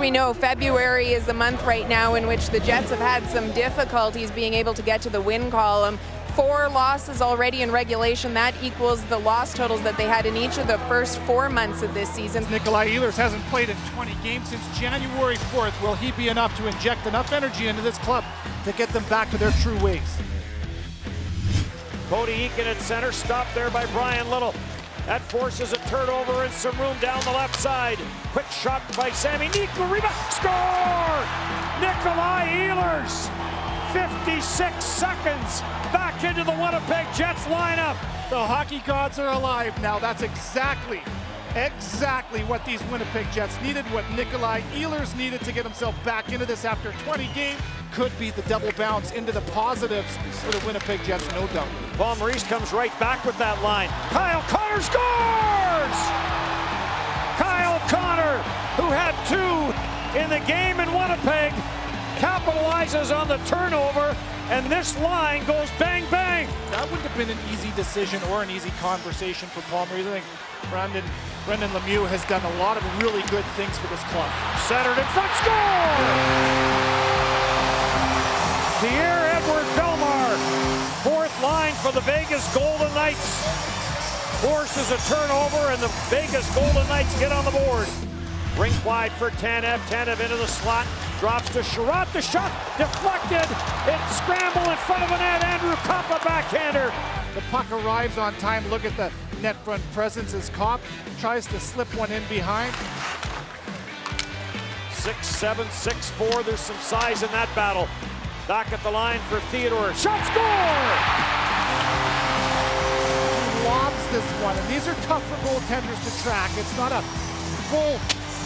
we know, February is the month right now in which the Jets have had some difficulties being able to get to the win column. Four losses already in regulation. That equals the loss totals that they had in each of the first four months of this season. Nikolai Ehlers hasn't played in 20 games since January 4th. Will he be enough to inject enough energy into this club to get them back to their true ways? Cody Eakin at center, stopped there by Bryan Little. That forces a turnover and some room down the left side. Quick shot by Sami Niku, rebound, score! Nikolai Ehlers, 56 seconds, back into the Winnipeg Jets lineup. The hockey gods are alive now. That's exactly, exactly what these Winnipeg Jets needed, what Nikolai Ehlers needed to get himself back into this after 20 games. Could be the double bounce into the positives for the Winnipeg Jets, no doubt. Paul Maurice comes right back with that line. Kyle Connor scores! Kyle Connor, who had two in the game in Winnipeg, capitalizes on the turnover, and this line goes bang, bang. That wouldn't have been an easy decision or an easy conversation for Paul Maurice. I think Brandon, Brendan Lemieux has done a lot of really good things for this club. Centered in front, score! Pierre-Edouard Bellemare, fourth line for the Vegas Golden Knights. Forces a turnover, and the Vegas Golden Knights get on the board. Rink wide for Tanev. Tanev into the slot. Drops to Chiarot. The shot deflected. It scramble in front of the net. Andrew Copp, a backhander. The puck arrives on time. Look at the net front presence as Copp tries to slip one in behind. Six, seven, six, four. There's some size in that battle. Back at the line for Theodore. Shot score! Lobs this one, and these are tough for goaltenders to track. It's not a full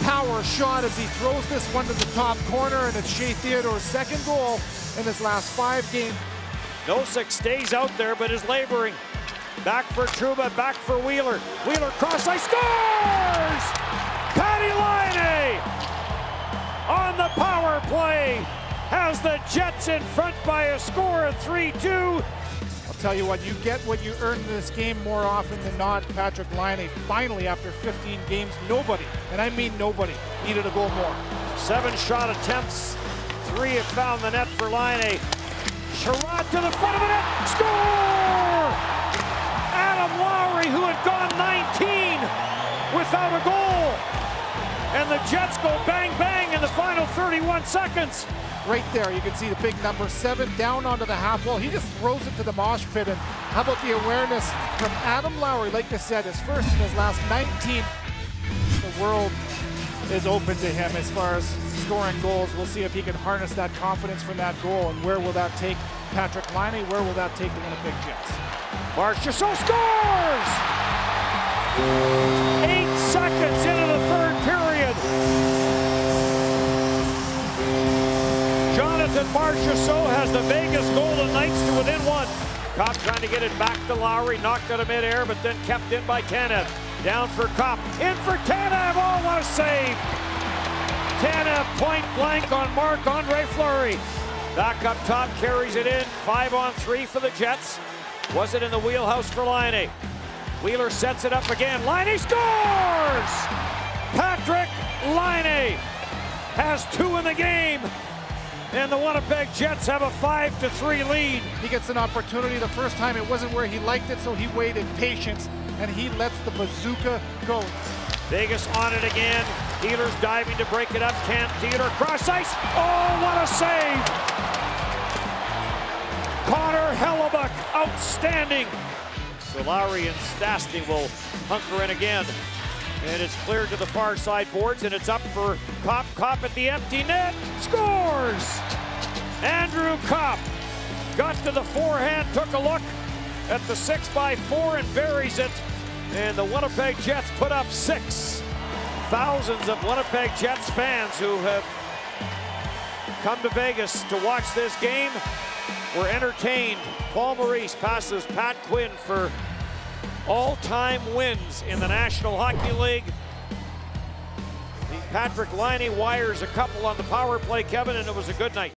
power shot as he throws this one to the top corner, and it's Shea Theodore's second goal in his last five games. Nosek stays out there, but is laboring. Back for Trouba, back for Wheeler. Wheeler cross ice scores! Patty Laine has the Jets in front by a score of 3-2. I'll tell you what, you get what you earn in this game more often than not. Patrick Laine eh, finally, after 15 games, nobody, and I mean nobody, needed a goal more. Seven shot attempts, three have found the net for Laine. Chiarot to the front of the net, score! Adam Lowry, who had gone 19 without a goal. And the Jets go bang bang in the final 31 seconds right there. You can see the big number seven down onto the half wall. He just throws it to the mosh pit. And how about the awareness from Adam Lowry? Like I said, his first in his last 19. The world is open to him as far as scoring goals. We'll see if he can harness that confidence from that goal. And where will that take Patrick Laine? Where will that take the Winnipeg Jets? Marchessault scores! Eight seconds into the Jonathan Marchessault has the Vegas Golden Knights to within one. Copp trying to get it back to Lowry, knocked out of midair, but then kept in by Tanev. Down for Copp, in for Tanev, oh what a save! Tanev point blank on Marc-Andre Fleury. Back up top, carries it in, five on three for the Jets. Was it in the wheelhouse for Laine? Wheeler sets it up again, Laine scores! Patrick Laine has two in the game and the Winnipeg Jets have a 5 to 3 lead. He gets an opportunity. The first time it wasn't where he liked it, so he waited patience and he lets the bazooka go. Vegas on it again. Ehlers diving to break it up. Can't Theodore cross ice. Oh, what a save! Connor Hellebuyck, outstanding. So Lowry and Stastny will hunker in again. And it's cleared to the far side boards, and it's up for Copp. Copp at the empty net. Scores! Andrew Copp got to the forehand, took a look at the 6 by 4 and buries it. And the Winnipeg Jets put up six. Thousands of Winnipeg Jets fans who have come to Vegas to watch this game were entertained. Paul Maurice passes Pat Quinn for all-time wins in the National Hockey League. Patrick Laine wires a couple on the power play, Kevin, and it was a good night.